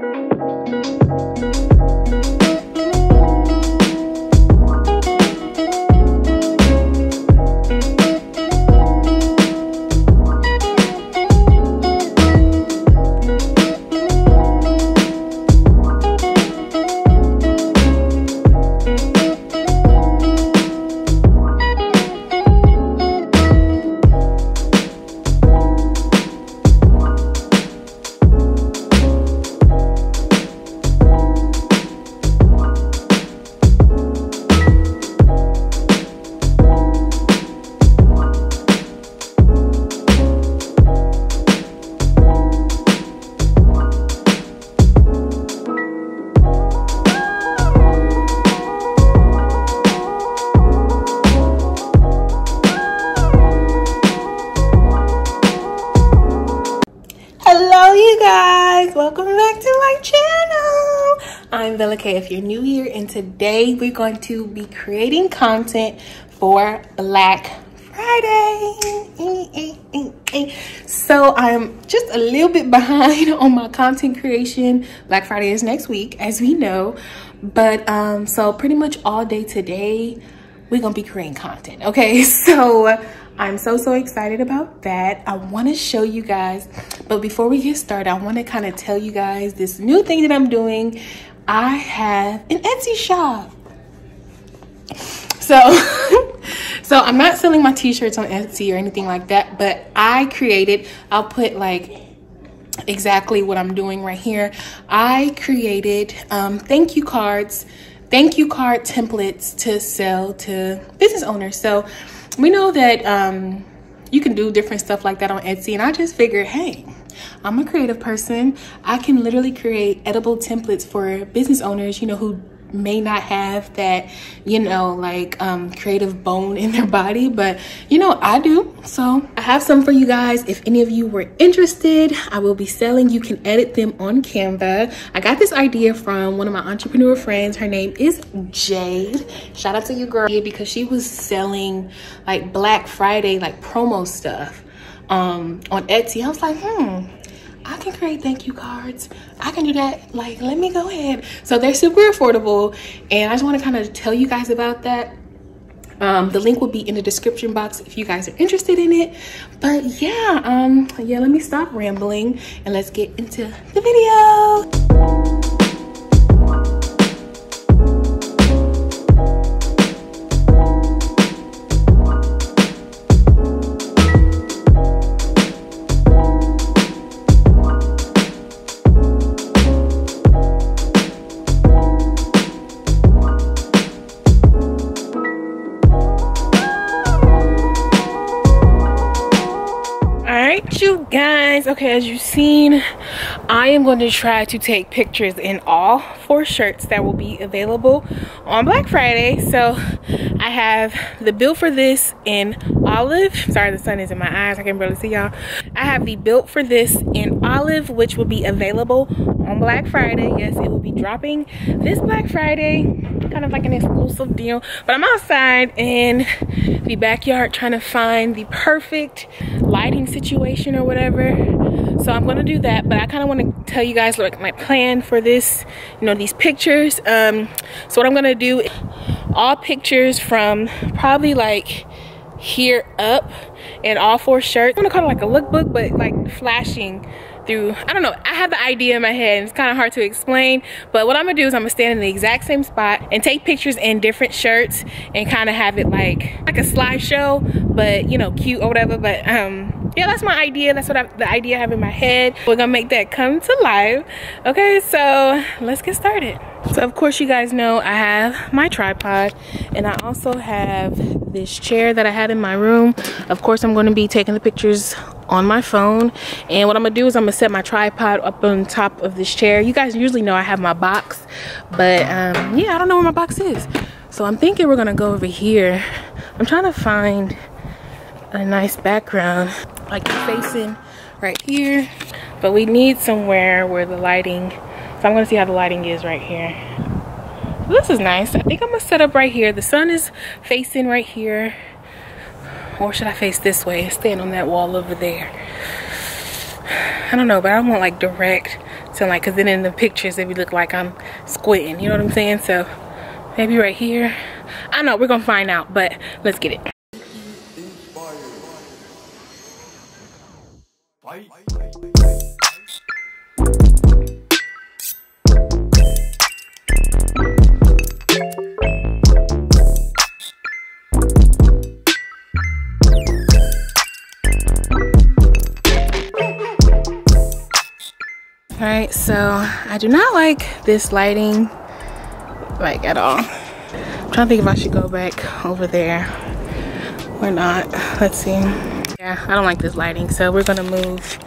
welcome i'm Vella Cay if you're new here and today we're going to be creating content for black friday so i'm just a little bit behind on my content creation black friday is next week as we know but um so pretty much all day today we're gonna be creating content okay so I'm so, so excited about that. I wanna show you guys, but before we get started, I wanna kind of tell you guys this new thing that I'm doing. I have an Etsy shop. So, so I'm not selling my t-shirts on Etsy or anything like that, but I created, I'll put like exactly what I'm doing right here. I created um, thank you cards, thank you card templates to sell to business owners. So we know that um, you can do different stuff like that on Etsy. And I just figured, hey, I'm a creative person. I can literally create edible templates for business owners, you know, who may not have that you know like um creative bone in their body but you know i do. So i have some for you guys. If any of you were interested i will be selling. You can edit them on canva. I got this idea from one of my entrepreneur friends. Her name is jade. Shout out to you girl. Because she was selling like black friday like promo stuff um on etsy i was like hmm I can create thank you cards. I can do that. Like, let me go ahead. So they're super affordable. And I just want to kind of tell you guys about that. Um, the link will be in the description box if you guys are interested in it. But yeah, um, yeah, let me stop rambling and let's get into the video. Guys. Okay as you've seen i am going to try to take pictures in all four shirts that will be available on black friday. So i have the bill for this in olive. Sorry the sun is in my eyes. I can't barely see y'all. I have the built for this in olive which will be available on black friday. Yes it will be dropping this black friday. Kind of like an exclusive deal. But i'm outside in the backyard trying to find the perfect lighting situation or whatever so i'm gonna do that but i kind of want to tell you guys like my plan for this you know these pictures. Um so what i'm gonna do all pictures from probably like here up and all four shirts. I'm gonna call it like a lookbook but like flashing through i don't know i have the idea in my head and it's kind of hard to explain but what i'm gonna do is i'm gonna stand in the exact same spot and take pictures in different shirts and kind of have it like like a slideshow but you know cute or whatever but um yeah that's my idea that's what I, the idea I have in my head. We're gonna make that come to life okay? So let's get started so of course you guys know I have my tripod and I also have this chair that I had in my room. Of course I'm going to be taking the pictures on my phone and what I'm gonna do is I'm gonna set my tripod up on top of this chair. You guys usually know I have my box but um, yeah I don't know where my box is. So I'm thinking we're gonna go over here. I'm trying to find a nice background like facing right here but we need somewhere where the lighting so I'm gonna see how the lighting is right here. This is nice. I think I'm gonna set up right here. The sun is facing right here. Or should I face this way? Stand on that wall over there. I don't know, but I want like direct to like, cause then in the pictures it would look like I'm squinting, you know what I'm saying? So maybe right here. I don't know, we're gonna find out, but let's get it. All right so i do not like this lighting like at all. I'm trying to think if i should go back over there or not. Let's see. Yeah i don't like this lighting so we're gonna move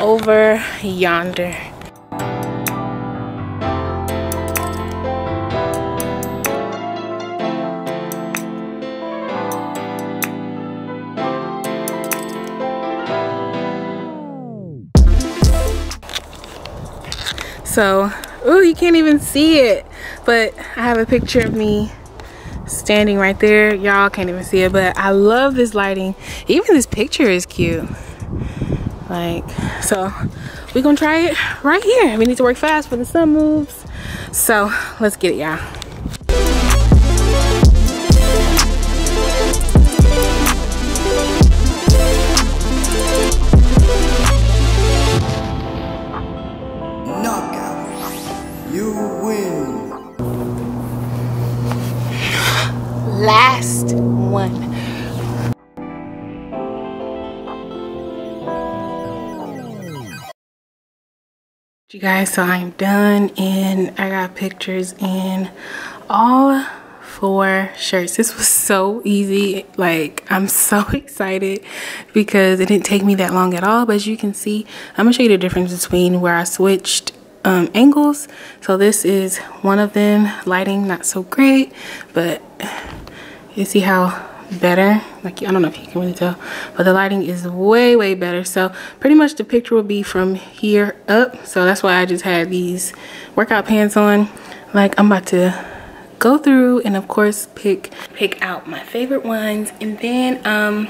over yonder so oh you can't even see it. But i have a picture of me standing right there. Y'all can't even see it but i love this lighting. Even this picture is cute. Like so we're gonna try it right here. We need to work fast when the sun moves. So let's get it y'all last one. You guys, so I'm done and I got pictures in all four shirts. This was so easy. Like, I'm so excited because it didn't take me that long at all. But as you can see, I'm gonna show you the difference between where I switched um, angles. So this is one of them. Lighting, not so great, but you see how better like i don't know if you can really tell but the lighting is way way better so pretty much the picture will be from here up so that's why i just had these workout pants on like i'm about to go through and of course pick pick out my favorite ones and then um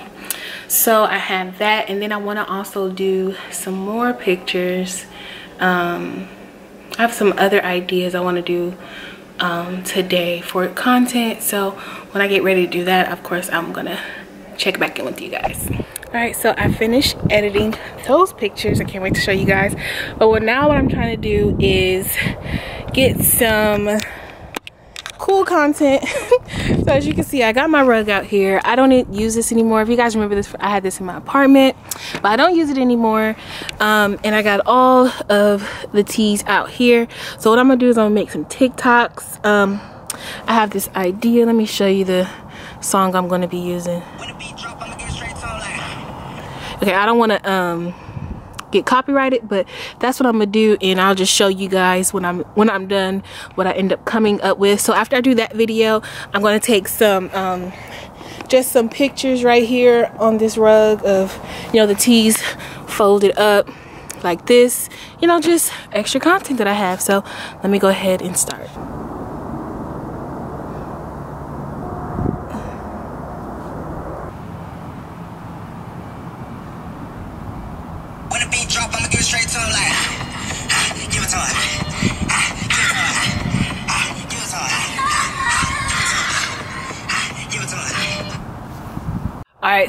so i have that and then i want to also do some more pictures um i have some other ideas i want to do um, today for content. So when I get ready to do that, of course, I'm gonna check back in with you guys. All right, so I finished editing those pictures. I can't wait to show you guys. But what now what I'm trying to do is get some cool content. So as you can see i got my rug out here. I don't use this anymore. If you guys remember this i had this in my apartment but i don't use it anymore. Um, and i got all of the tees out here. So what i'm gonna do is i'm gonna make some tiktoks. Um, i have this idea. Let me show you the song i'm gonna be using. Okay i don't want to um get copyrighted but that's what i'm gonna do and i'll just show you guys when i'm when i'm done what i end up coming up with. So after i do that video i'm gonna take some um just some pictures right here on this rug of you know the tees folded up like this you know just extra content that i have. So let me go ahead and start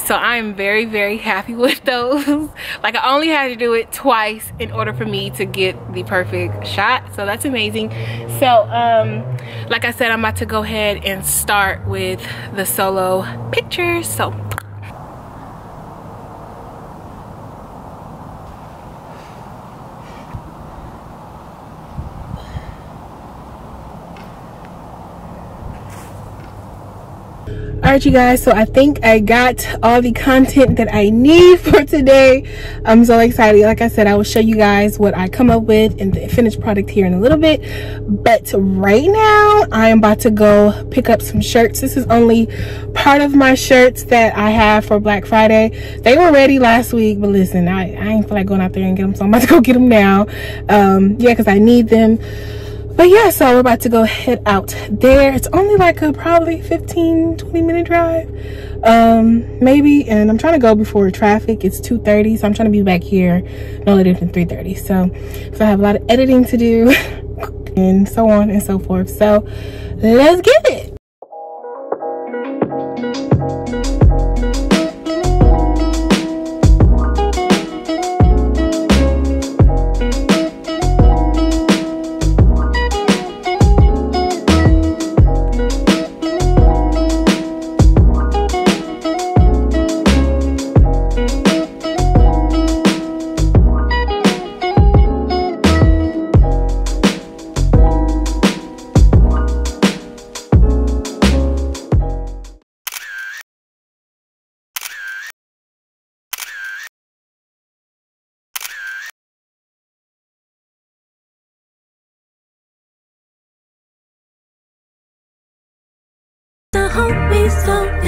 so i'm very very happy with those. Like i only had to do it twice in order for me to get the perfect shot. So that's amazing. So um like i said i'm about to go ahead and start with the solo pictures. So all right you guys so i think i got all the content that i need for today. I'm so excited. Like i said i will show you guys what i come up with and the finished product here in a little bit. But right now i am about to go pick up some shirts. This is only part of my shirts that i have for black friday. They were ready last week but listen i, I ain't feel like going out there and get them so i'm about to go get them now. Um yeah because i need them but yeah so we're about to go head out there. It's only like a probably 15 20 minute drive um maybe and i'm trying to go before traffic. It's 2 30 so i'm trying to be back here no later than 3 30 so so i have a lot of editing to do and so on and so forth. So let's get it me so